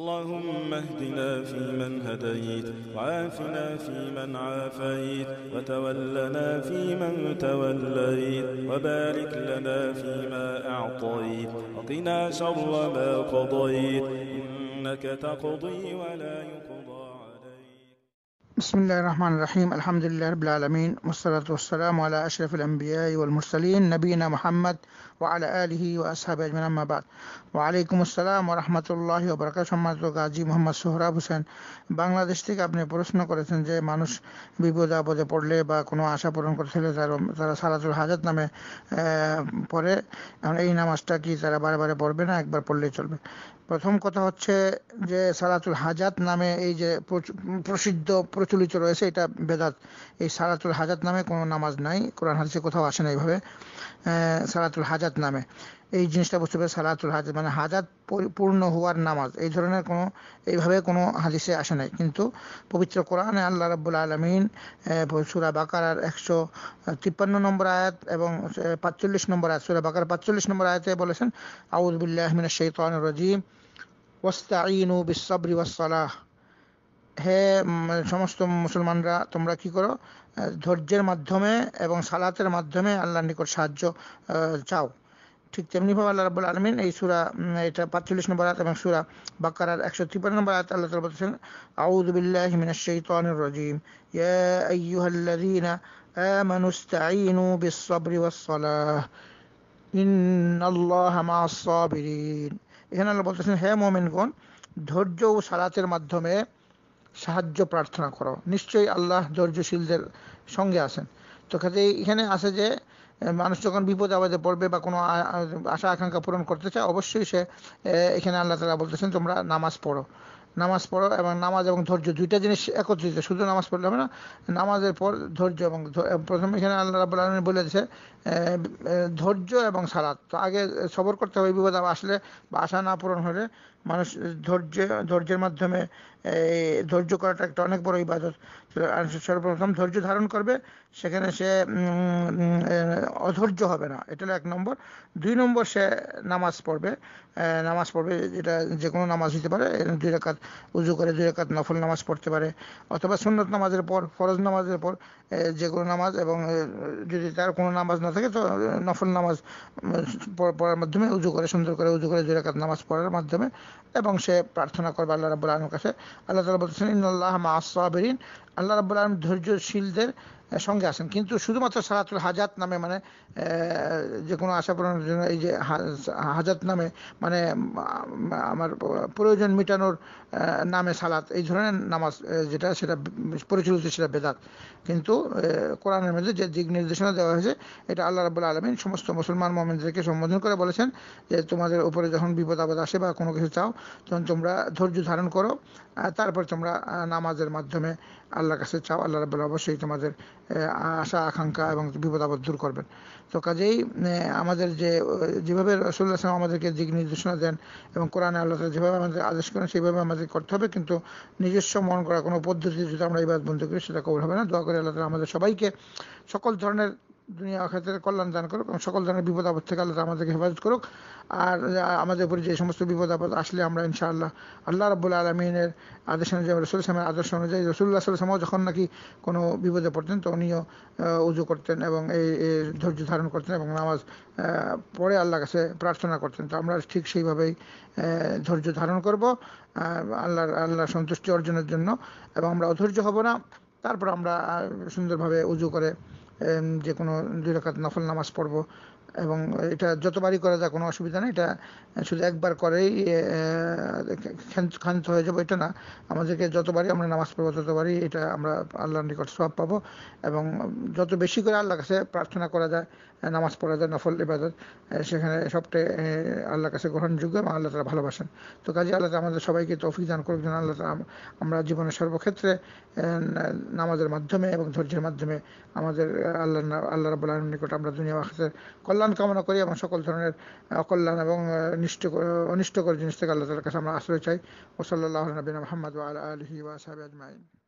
اللهم اهدنا فيمن هديت وعافنا فيمن عافيت وتولنا فيمن توليت وبارك لنا فيما أعطيت وقنا شر ما قضيت إنك تقضي ولا يقضى عليك بسم الله الرحمن الرحيم الحمد لله رب العالمين والصلاة والسلام على أشرف الأنبياء والمرسلين نبينا محمد وعلى آله وأصحابه أجمعين أما بعد ওয়ালাইকুম আসসালাম রহমতুল্লাহ বরকাত সম্মানিত গাজী মোহাম্মদ সোহরাব হোসেন বাংলাদেশ থেকে আপনি প্রশ্ন করেছেন যে মানুষ বিপদে আপদে পড়লে বা কোনো আশা পূরণ করতে হলে তারা তারা সালাতুল হাজাত নামে পড়ে এখন এই নামাজটা কি তারা বারে বারে পড়বে না একবার পড়লেই চলবে প্রথম কথা হচ্ছে যে সালাতুল হাজাত নামে এই যে প্রসিদ্ধ, প্রচলিত রয়েছে, এটা বেদাত। এই সালাতুল হাজাত নামে কোনো নামাজ নাই, কোরআন হাদিসে কোথাও আসে না এইভাবে সালাতুল হাজাত নামে। এই জিনিসটা বুঝতে পারে সালাতুল হাজাত মানে হাজাত পূর্ণ হওয়ার নামাজ, এই ধরনের কোনো, এইভাবে কোনো হাদিসে আসে নাই। কিন্তু পবিত্র কোরআনে আল্লাহ রাব্বুল আলমিন সুরা বাকার একশো তিপ্পান্ন নম্বর আয়াত এবং পাঁচচল্লিশ নম্বর আয়াত, সুরা বাকার পাঁচচল্লিশ নম্বর আয়াতে বলেছেন আউদ্বিল্লাহ মিনা শৈতান রাজিম ওয়াস্তাইনু বিসাবরি ওয়াসালাহ হে সমস্ত মুসলমানরা, তোমরা কি করো? ধৈর্যের মাধ্যমে এবং সালাতের মাধ্যমে আল্লাহর নিকট সাহায্য চাও। ঠিক তেমনিভাবে আল্লাহ রাবুল আলমিন এই সুরা এটা পাঁচচল্লিশ নম্বর আয়াত এবং সুরা বাকারার একশো তিপ্পান্ন নম্বর আয়াত আল্লাহ তালা বলছেন আউদুবিল্লাহ মিনাশাইতানির রাজিম। ইয়া আইয়ুহাল্লাযীনা আমানু ইস্তাঈনু বিস-সাবরি ওয়াস-সালাহ। ইন্নাল্লাহা মা'আস সাবিরিন। এখানে আল্লাহ বলতেছেন, হে মুমিনগণ, ধৈর্য ও সালাতের মাধ্যমে সাহায্য প্রার্থনা করো। নিশ্চয়ই আল্লাহ ধৈর্যশীলদের সঙ্গে আছেন। তো কাজে এখানে আছে যে মানুষ যখন বিপদ আবাদে পড়বে বা কোনো আশা, আকাঙ্ক্ষা পূরণ করতে চায়, অবশ্যই সে এখানে আল্লাহ তালা বলতেছেন, তোমরা নামাজ পড়ো। নামাজ পড়ো এবং নামাজ এবং ধৈর্য দুইটা জিনিস একত্রিত, শুধু নামাজ পড়লে হবে না, নামাজের পর ধৈর্য এবং প্রথমে এখানে আল্লাহ রাবুল আলমী বলেছে ধৈর্য এবং সালাদ তো আগে সবর করতে হবে, বিপদ আসলে বা আশা না পূরণ হলে মানুষ ধৈর্য, ধৈর্যের মাধ্যমে ধৈর্য করাটা একটা অনেক বড় ইবাদত। সর্বপ্রথম ধৈর্য ধারণ করবে, সেখানে সে অধৈর্য হবে না। এটা এক নম্বর। দুই নম্বর, সে নামাজ পড়বে। নামাজ পড়বে যেটা যে কোনো নামাজ হতে পারে। দুই রেখাত উজু করে দুই রেখাত নফল নামাজ পড়তে পারে, অথবা সুন্নত নামাজের পর, ফরজ নামাজের পর যে কোনো নামাজ এবং যদি তার কোনো নামাজ না থাকে, তো নফল নামাজ পড়ার মাধ্যমে উজু করে, সুন্দর করে উজু করে দুই রেখাত নামাজ পড়ার মাধ্যমে এবং সে প্রার্থনা করবে আল্লাহ রাবুল আলমের কাছে। আল্লাহ তালা বলতেছেন ইন্নআল্লাহ মা আসাবেরিন আল্লাহ রাবুল আলম ধৈর্যশীলদের সঙ্গে আসেন কিন্তু শুধুমাত্র সালাতুল হাজাত নামে মানে যে কোনো আশা পূরণের জন্য এই যে হাজাত নামে মানে আমার প্রয়োজন মেটানোর নামে সালাত, এই ধরনের নামাজ যেটা সেটা পরিচালিত সেটা বেদাত। কিন্তু কোরআনের মধ্যে যে দিক নির্দেশনা দেওয়া হয়েছে, এটা আল্লাহ রাবুল আলমিন সমস্ত মুসলমান মোহাম্মদদেরকে সম্বোধন করে বলেছেন যে, তোমাদের উপরে যখন বিপদ আপদ আসে বা কোনো কিছু চাও, তখন তোমরা ধৈর্য ধারণ করো তারপর তোমরা নামাজের মাধ্যমে আল্লাহর কাছে চাও। আল্লাহ রাবুল অবশ্যই তোমাদের আশা, আকাঙ্ক্ষা এবং বিপদ আপদ দূর করবেন। তো কাজেই আমাদের যে, যেভাবে রসুল্লাহ আসলাম আমাদেরকে দিক নির্দেশনা দেন এবং কোরআনে আল্লাহ যেভাবে আমাদের আদেশ করেন, সেইভাবে আমাদের করতে হবে। কিন্তু নিজস্ব মন করা কোনো পদ্ধতি যদি আমরা ইবাদ বন্ধ করি, সেটা কবর হবে না। দোয়া করে আল্লাহ আমাদের সবাইকে সকল ধরনের দুনিয়া আখাতের কল্যাণ দান করুক এবং সকল ধরনের বিপদ আপদ থেকে আল্লাহ আমাদেরকে হেফাজত করুক। আর আমাদের উপরে যে সমস্ত বিপদ আপদ আসলে আমরা ইনশাআল্লাহ আল্লাহ রাবুল আলমিনের আদেশ অনুযায়ী, রসুল ইসলামের আদর্শ অনুযায়ী রসুল্লাহ সাল্লামও যখন নাকি কোনো বিপদে পড়তেন, তো উনিও উজু করতেন এবং এই ধৈর্য ধারণ করতেন এবং নামাজ পরে আল্লাহর কাছে প্রার্থনা করতেন। তো আমরা ঠিক সেইভাবেই ধৈর্য ধারণ করব আল্লাহর আল্লাহ সন্তুষ্টি অর্জনের জন্য এবং আমরা অধৈর্য হব না। তারপর আমরা সুন্দরভাবে উজু করে যে কোনো দুই রাকাত নফল নামাজ পড়ব। এবং এটা যতবারই করা যায় কোনো অসুবিধা নেই, এটা শুধু একবার করেই ক্ষান্ত হয়ে যাব, এটা না। আমাদেরকে যতবারই আমরা নামাজ পড়ব, ততবারই এটা আমরা আল্লাহর নিকট সব পাবো এবং যত বেশি করে আল্লাহর কাছে প্রার্থনা করা যায়, নামাজ পড়া যায়, নফল ইবাদত সেখানে সবটাই আল্লাহর কাছে গ্রহণযোগ্য এবং আল্লাহ তারা ভালোবাসেন। তো কাজে আল্লাহ আমাদের সবাইকে তৌফিক দান করুক, যেন আল্লাহ আমরা জীবনের সর্বক্ষেত্রে নামাজের মাধ্যমে এবং ধৈর্যের মাধ্যমে আমাদের আল্লাহ আল্লাহ রাবুল আলম নিকট আমরা দুনিয়া আখের কল্যাণ কামনা করি এবং সকল ধরনের অকল্যাণ এবং নিষ্ঠ অনিষ্টকর জিনিস থেকে আল্লাহ তালার কাছে আমরা আশ্রয় চাই। ওসল্লাহ নবীন মোহাম্মদ আলহি ওয়াসাব আজমাইন।